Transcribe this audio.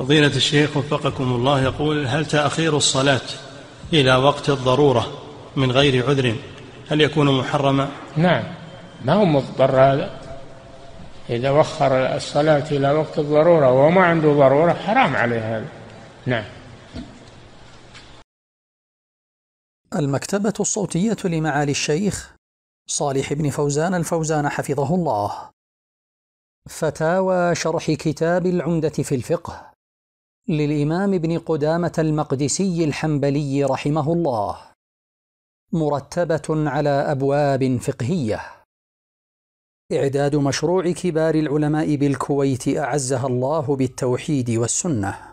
فضيلة الشيخ وفقكم الله يقول هل تأخير الصلاة إلى وقت الضرورة من غير عذر هل يكون محرما؟ نعم ما هو مضطر هذا؟ إذا وخر الصلاة إلى وقت الضرورة وهو ما عنده ضرورة حرام عليه هذا. نعم. المكتبة الصوتية لمعالي الشيخ صالح بن فوزان الفوزان حفظه الله. فتاوى شرح كتاب العمدة في الفقه. للإمام ابن قدامة المقدسي الحنبلي رحمه الله. مرتبة على أبواب فقهية. إعداد مشروع كبار العلماء بالكويت أعزها الله بالتوحيد والسنة.